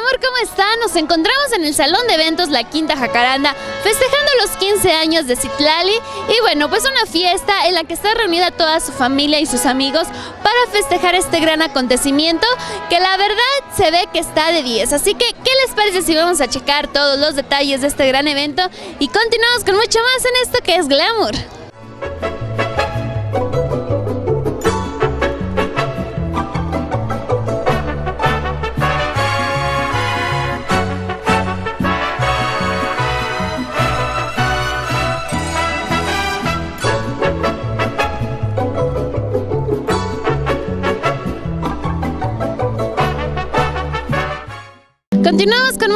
Glamour, ¿cómo están? Nos encontramos en el Salón de Eventos La Quinta Jacaranda, festejando los 15 años de Citlali. Y bueno, pues una fiesta en la que está reunida toda su familia y sus amigos para festejar este gran acontecimiento que la verdad se ve que está de 10. Así que, ¿qué les parece si vamos a checar todos los detalles de este gran evento? Y continuamos con mucho más en esto que es Glamour.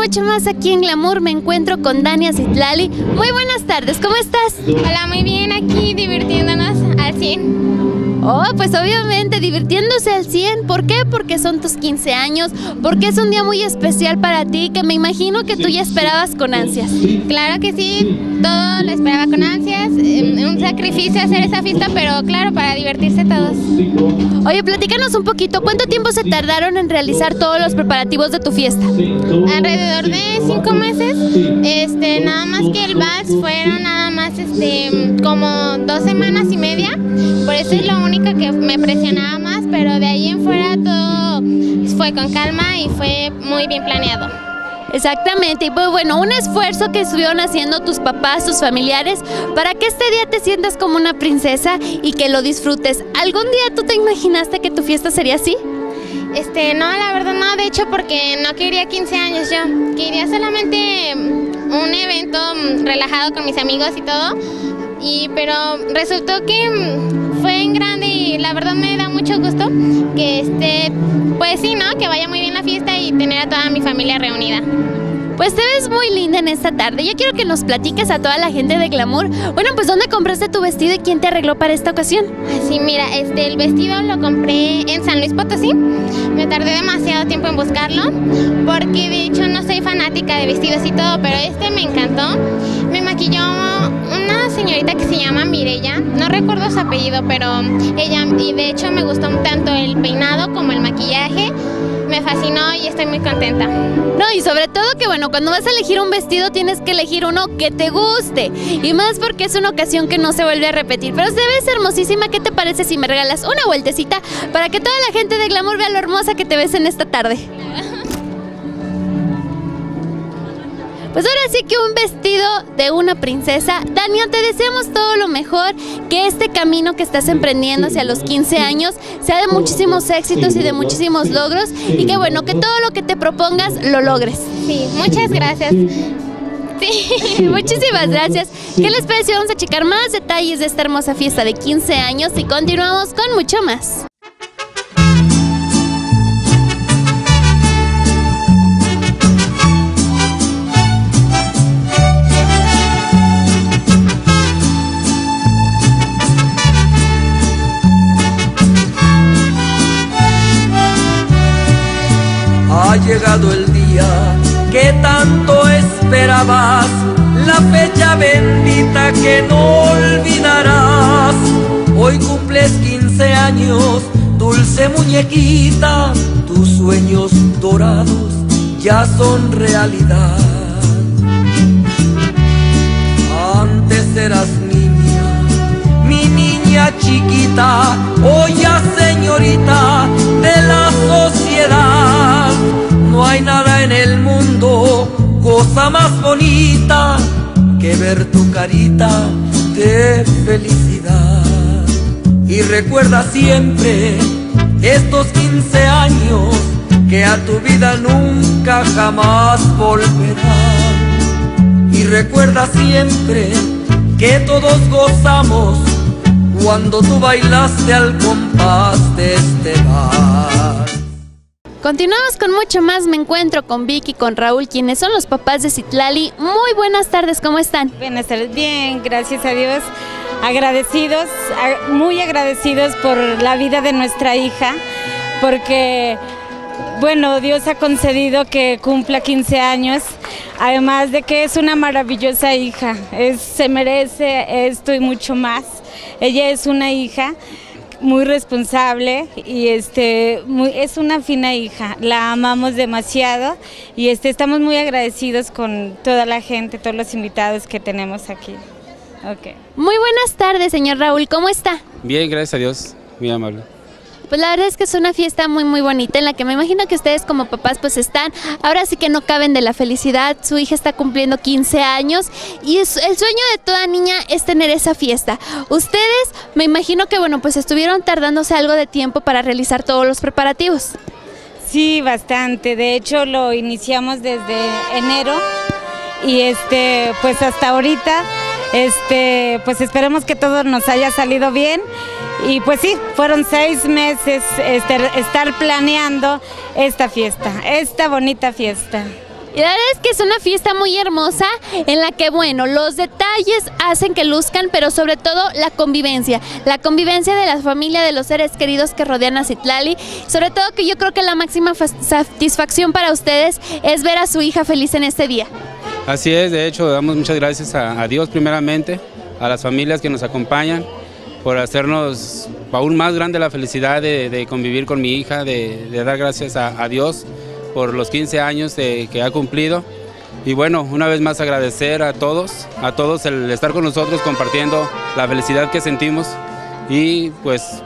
Mucho más aquí en Glamour. Me encuentro con Dania Zitlali. Muy buenas tardes, ¿cómo estás? Hola, muy bien, aquí divirtiéndonos al 100. Oh, pues obviamente divirtiéndose al 100. ¿Por qué? Porque son tus 15 años, porque es un día muy especial para ti que me imagino que tú ya esperabas con ansias. Claro que sí, todo lo esperaba con ansias. Eh, un sacrificio hacer esa fiesta, pero claro, para divertirse todos. Oye, platícanos un poquito, ¿cuánto tiempo se tardaron en realizar todos los preparativos de tu fiesta? Alrededor de cinco meses. Este, nada más que el vals fueron nada más este como dos semanas y media. Por eso es lo único que me presionaba más, pero de ahí en fuera todo fue con calma y fue muy bien planeado. Exactamente, y pues bueno, un esfuerzo que estuvieron haciendo tus papás, tus familiares, para que este día te sientas como una princesa y que lo disfrutes. ¿Algún día tú te imaginaste que tu fiesta sería así? Este, no, la verdad no, de hecho porque no quería 15 años yo, quería solamente un evento relajado con mis amigos y todo, y pero resultó que mm, fue en grande y la verdad me da mucho gusto que este pues sí, ¿no? Que vaya muy bien la fiesta y tener a toda mi familia reunida. Pues te ves muy linda en esta tarde. Yo quiero que nos platiques a toda la gente de Glamour. Bueno, pues ¿dónde compraste tu vestido y quién te arregló para esta ocasión? Sí, mira, este, el vestido lo compré en San Luis Potosí. Me tardé demasiado tiempo en buscarlo porque de hecho no soy fanática de vestidos y todo, pero este me encantó. Me maquilló una señorita que se llama Mirella, no recuerdo su apellido, pero ella, y de hecho me gustó tanto el peinado como el maquillaje, me fascinó y estoy muy contenta. No, y sobre todo que bueno, cuando vas a elegir un vestido tienes que elegir uno que te guste, y más porque es una ocasión que no se vuelve a repetir, pero se ves hermosísima, ¿qué te parece si me regalas una vueltecita para que toda la gente de Glamour vea lo hermosa que te ves en esta tarde? Pues ahora sí que un vestido de una princesa. Daniel, te deseamos todo lo mejor, que este camino que estás emprendiendo hacia los 15 años sea de muchísimos éxitos y de muchísimos logros y que bueno, que todo lo que te propongas lo logres. Sí, muchas gracias. Sí. Muchísimas gracias. ¿Qué les parece? Vamos a checar más detalles de esta hermosa fiesta de 15 años y continuamos con mucho más. Llegado el día que tanto esperabas, la fecha bendita que no olvidarás. Hoy cumples 15 años, dulce muñequita, tus sueños dorados ya son realidad. Antes eras niña, mi niña chiquita, hoy ya señorita ver tu carita de felicidad. Y recuerda siempre estos 15 años que a tu vida nunca jamás volverán. Y recuerda siempre que todos gozamos cuando tú bailaste al compás de este bar. Continuamos con mucho más. Me encuentro con Vicky y con Raúl, quienes son los papás de Citlali. Muy buenas tardes, ¿cómo están? Buenas tardes, bien, gracias a Dios. Agradecidos, muy agradecidos por la vida de nuestra hija, porque, bueno, Dios ha concedido que cumpla 15 años, además de que es una maravillosa hija, se merece esto y mucho más. Ella es una hija muy responsable y este muy, es una fina hija, la amamos demasiado y este estamos muy agradecidos con toda la gente, todos los invitados que tenemos aquí. Okay. Muy buenas tardes, señor Raúl, ¿cómo está? Bien, gracias a Dios, muy amable. Pues la verdad es que es una fiesta muy muy bonita en la que me imagino que ustedes como papás pues están, ahora sí que no caben de la felicidad, su hija está cumpliendo 15 años y el sueño de toda niña es tener esa fiesta. Ustedes me imagino que bueno pues estuvieron tardándose algo de tiempo para realizar todos los preparativos. Sí, bastante, de hecho lo iniciamos desde enero y este pues hasta ahorita este pues esperemos que todo nos haya salido bien y pues sí, fueron seis meses este, estar planeando esta fiesta, esta bonita fiesta. Y la verdad es que es una fiesta muy hermosa en la que, bueno, los detalles hacen que luzcan, pero sobre todo la convivencia. La convivencia de la familia, de los seres queridos que rodean a Citlali. Sobre todo que yo creo que la máxima satisfacción para ustedes es ver a su hija feliz en este día. Así es, de hecho, damos muchas gracias a, a Dios primeramente, a las familias que nos acompañan por hacernos aún más grande la felicidad de, convivir con mi hija, de, dar gracias a, Dios por los 15 años que ha cumplido. Y bueno, una vez más agradecer a todos, a todos el estar con nosotros compartiendo la felicidad que sentimos y pues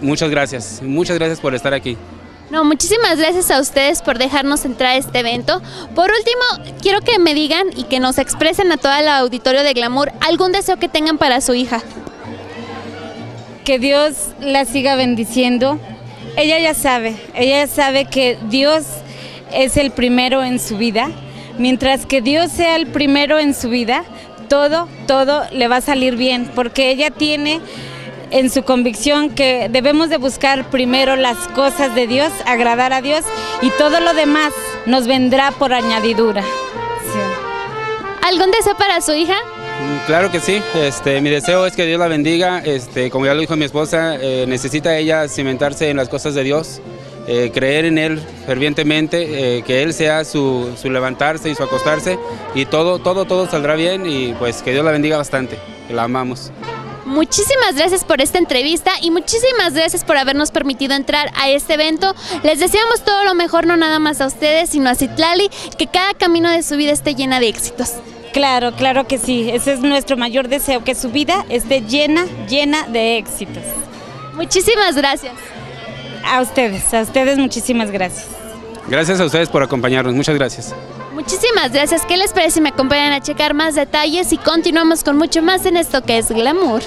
muchas gracias, muchas gracias por estar aquí. No, muchísimas gracias a ustedes por dejarnos entrar a este evento. Por último, quiero que me digan y que nos expresen a todo el auditorio de Glamour algún deseo que tengan para su hija que Dios la siga bendiciendo. Ella ya sabe, ella ya sabe que Dios es el primero en su vida. Mientras que Dios sea el primero en su vida, todo, todo le va a salir bien, porque ella tiene en su convicción que debemos de buscar primero las cosas de Dios, agradar a Dios y todo lo demás nos vendrá por añadidura. ¿Algún deseo para su hija? Claro que sí, este, mi deseo es que Dios la bendiga, este, como ya lo dijo mi esposa, eh, necesita ella cimentarse en las cosas de Dios, eh, creer en Él fervientemente, eh, que Él sea su, levantarse y su acostarse y todo, todo, todo saldrá bien y pues que Dios la bendiga bastante, que la amamos. Muchísimas gracias por esta entrevista y muchísimas gracias por habernos permitido entrar a este evento. Les deseamos todo lo mejor, no nada más a ustedes, sino a Citlali, que cada camino de su vida esté llena de éxitos. Claro, claro que sí. Ese es nuestro mayor deseo, que su vida esté llena, llena de éxitos. Muchísimas gracias. A ustedes, a ustedes muchísimas gracias. Gracias a ustedes por acompañarnos, muchas gracias. Muchísimas gracias. ¿Qué les parece si me acompañan a checar más detalles y continuamos con mucho más en esto que es glamour?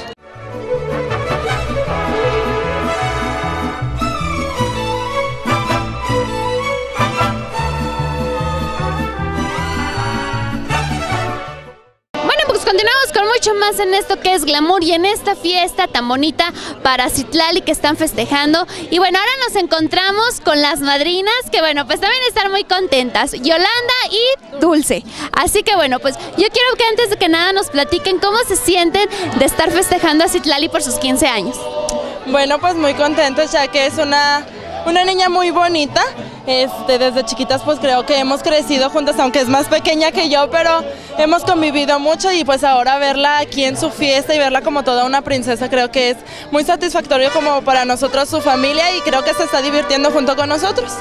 Continuamos con mucho más en esto que es glamour y en esta fiesta tan bonita para Citlali que están festejando. Y bueno, ahora nos encontramos con las madrinas que bueno, pues también están muy contentas, Yolanda y Dulce. Así que bueno, pues yo quiero que antes de que nada nos platiquen cómo se sienten de estar festejando a Citlali por sus 15 años. Bueno, pues muy contentos ya que es una, una niña muy bonita este, desde chiquitas pues creo que hemos crecido juntas, aunque es más pequeña que yo, pero hemos convivido mucho y pues ahora verla aquí en su fiesta y verla como toda una princesa creo que es muy satisfactorio como para nosotros su familia y creo que se está divirtiendo junto con nosotros.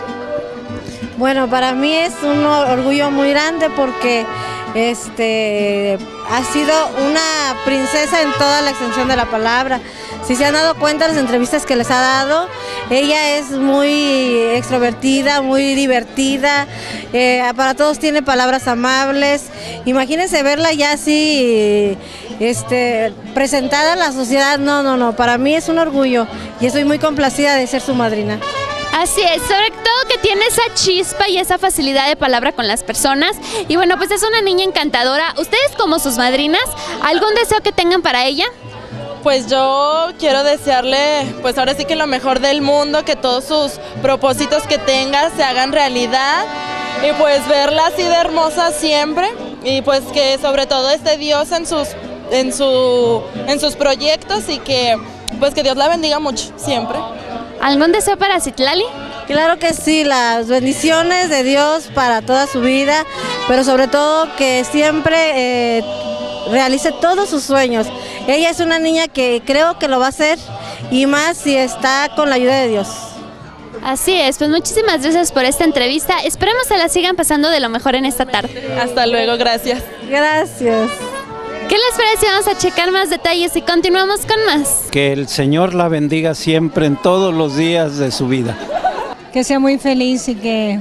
Bueno, para mí es un orgullo muy grande porque este, ha sido una princesa en toda la extensión de la palabra. Si se han dado cuenta las entrevistas que les ha dado, ella es muy extrovertida, muy divertida, eh, para todos tiene palabras amables. Imagínense verla ya así este, presentada a la sociedad. No, no, no, para mí es un orgullo y estoy muy complacida de ser su madrina. Así es, sobre todo que tiene esa chispa y esa facilidad de palabra con las personas. Y bueno, pues es una niña encantadora. Ustedes como sus madrinas, ¿algún deseo que tengan para ella? Pues yo quiero desearle, pues ahora sí que lo mejor del mundo, que todos sus propósitos que tenga se hagan realidad y pues verla así de hermosa siempre y pues que sobre todo esté Dios en sus en su en sus proyectos y que pues que Dios la bendiga mucho siempre. ¿Algún deseo para Citlali? Claro que sí, las bendiciones de Dios para toda su vida, pero sobre todo que siempre eh, realice todos sus sueños. Ella es una niña que creo que lo va a hacer y más si está con la ayuda de Dios. Así es, pues muchísimas gracias por esta entrevista. Esperemos se la sigan pasando de lo mejor en esta tarde. Hasta luego, gracias. Gracias. ¿Qué les parece? Vamos a checar más detalles y continuamos con más. Que el Señor la bendiga siempre en todos los días de su vida. Que sea muy feliz y que,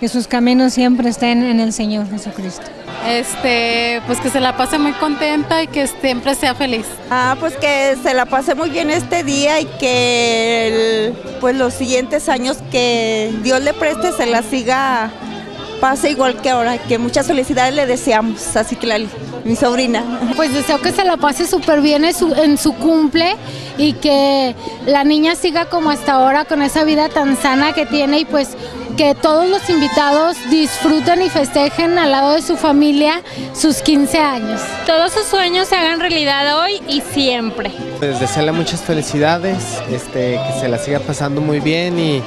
que sus caminos siempre estén en el Señor Jesucristo. Este, pues que se la pase muy contenta y que siempre sea feliz. Ah, pues que se la pase muy bien este día y que el- pues los siguientes años que Dios le preste se la siga pase igual que ahora, que muchas felicidades le deseamos a Citlali, mi sobrina. Pues deseo que se la pase súper bien en su, en su cumple y que la niña siga como hasta ahora con esa vida tan sana que tiene y pues que todos los invitados disfruten y festejen al lado de su familia sus 15 años. Todos sus sueños se hagan realidad hoy y siempre. Pues desearle muchas felicidades, este, que se la siga pasando muy bien y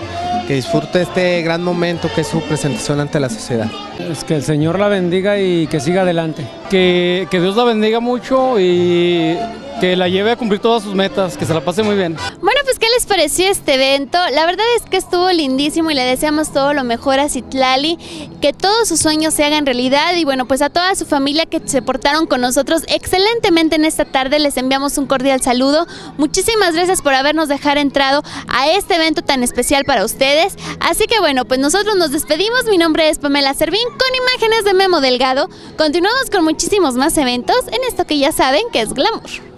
que disfrute este gran momento que es su presentación ante la sociedad. Es que el Señor la bendiga y que siga adelante. Que, que Dios la bendiga mucho y que la lleve a cumplir todas sus metas, que se la pase muy bien. Bueno, pues ¿qué les pareció este evento? La verdad es que estuvo lindísimo y le deseamos todo lo mejor a Citlali, que todos sus sueños se hagan realidad y bueno, pues a toda su familia que se portaron con nosotros excelentemente en esta tarde les enviamos un cordial saludo. Muchísimas gracias por habernos dejado entrado a este evento tan especial para ustedes. Así que bueno, pues nosotros nos despedimos. Mi nombre es Pamela Servín con imágenes de Memo Delgado. Continuamos con muchísimos más eventos en esto que ya saben que es glamour.